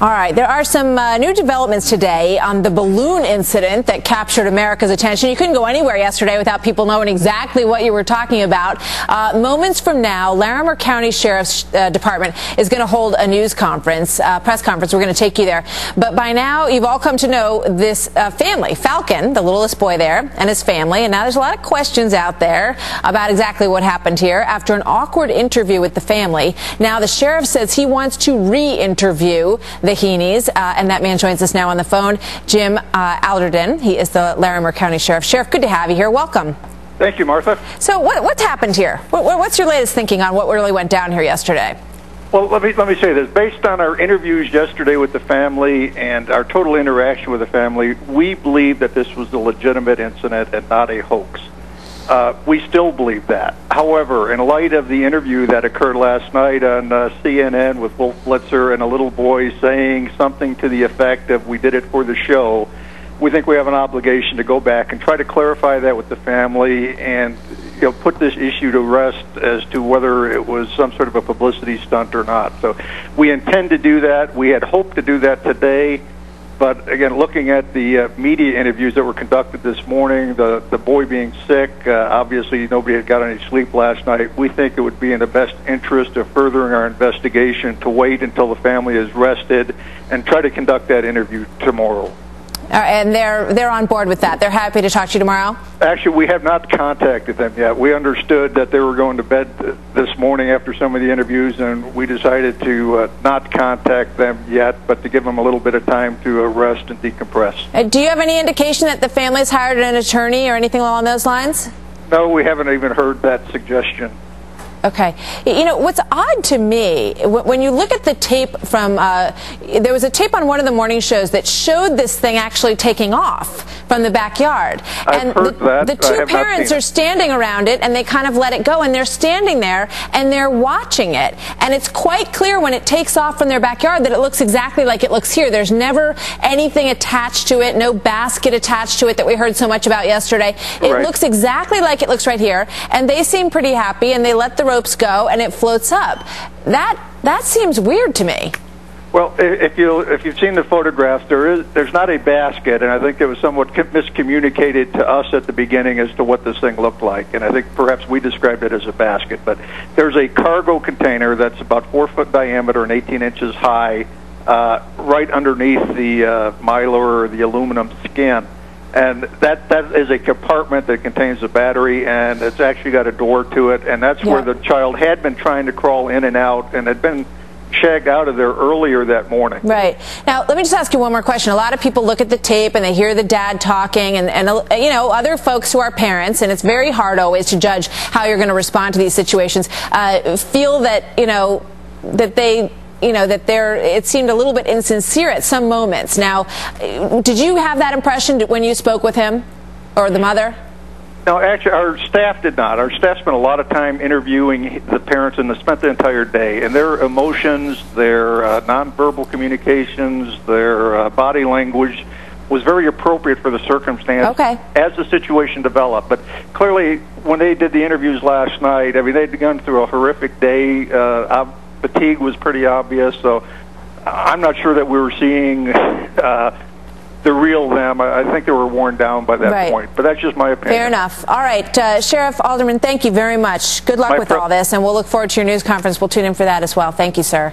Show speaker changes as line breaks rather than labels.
All right, there are some uh, new developments today on the balloon incident that captured America's attention. You couldn't go anywhere yesterday without people knowing exactly what you were talking about. Uh, moments from now, Larimer County Sheriff's uh, Department is going to hold a news conference, uh, press conference. We're going to take you there. But by now, you've all come to know this uh, family, Falcon, the littlest boy there, and his family. And now there's a lot of questions out there about exactly what happened here after an awkward interview with the family. Now the sheriff says he wants to re-interview the Heenes. Uh, and that man joins us now on the phone, Jim uh, Alderden. He is the Larimer County Sheriff. Sheriff, good to have you here. Welcome.
Thank you, Martha.
So, what, what's happened here? What, what's your latest thinking on what really went down here yesterday?
Well, let me let me say this. Based on our interviews yesterday with the family and our total interaction with the family, we believe that this was a legitimate incident and not a hoax. Uh, we still believe that. However, in light of the interview that occurred last night on uh, CNN with Wolf Blitzer and a little boy saying something to the effect of "We did it for the show," we think we have an obligation to go back and try to clarify that with the family and you know put this issue to rest as to whether it was some sort of a publicity stunt or not. So we intend to do that. We had hoped to do that today. But again, looking at the uh, media interviews that were conducted this morning, the, the boy being sick, uh, obviously nobody had got any sleep last night. We think it would be in the best interest of furthering our investigation to wait until the family is rested and try to conduct that interview tomorrow.
Uh, and they're they're on board with that. They're happy to talk to you tomorrow.
Actually, we have not contacted them yet. We understood that they were going to bed this morning after some of the interviews, and we decided to uh, not contact them yet, but to give them a little bit of time to uh, rest and decompress.
Uh, do you have any indication that the family's hired an attorney or anything along those lines?
No, we haven't even heard that suggestion.
Okay. You know, what's odd to me, when you look at the tape from, uh, there was a tape on one of the morning shows that showed this thing actually taking off from the backyard.
I've
and
heard
the,
that.
the two parents are standing around it and they kind of let it go and they're standing there and they're watching it. And it's quite clear when it takes off from their backyard that it looks exactly like it looks here. There's never anything attached to it, no basket attached to it that we heard so much about yesterday. It
right.
looks exactly like it looks right here. And they seem pretty happy and they let the ropes go and it floats up. That that seems weird to me.
Well, if you if you've seen the photographs, there is there's not a basket, and I think it was somewhat miscommunicated to us at the beginning as to what this thing looked like, and I think perhaps we described it as a basket. But there's a cargo container that's about four foot diameter and 18 inches high, uh, right underneath the uh, mylar or the aluminum skin and that that is a compartment that contains a battery and it's actually got a door to it and that's yeah. where the child had been trying to crawl in and out and had been shagged out of there earlier that morning.
Right. Now, let me just ask you one more question. A lot of people look at the tape and they hear the dad talking and, and uh, you know, other folks who are parents, and it's very hard always to judge how you're going to respond to these situations, uh, feel that, you know, that they you know, that there, it seemed a little bit insincere at some moments. Now, did you have that impression when you spoke with him or the mother?
No, actually, our staff did not. Our staff spent a lot of time interviewing the parents and they spent the entire day. And their emotions, their uh, nonverbal communications, their uh, body language was very appropriate for the circumstance
okay.
as the situation developed. But clearly, when they did the interviews last night, I mean, they'd gone through a horrific day. Uh, fatigue was pretty obvious. So I'm not sure that we were seeing uh, the real them. I, think they were worn down by that
right.
point. But that's just my opinion.
Fair enough. All right, uh, Sheriff Alderden, thank you very much. Good luck
my
with all this, and we'll look forward to your news conference. We'll tune in for that as well. Thank you, sir.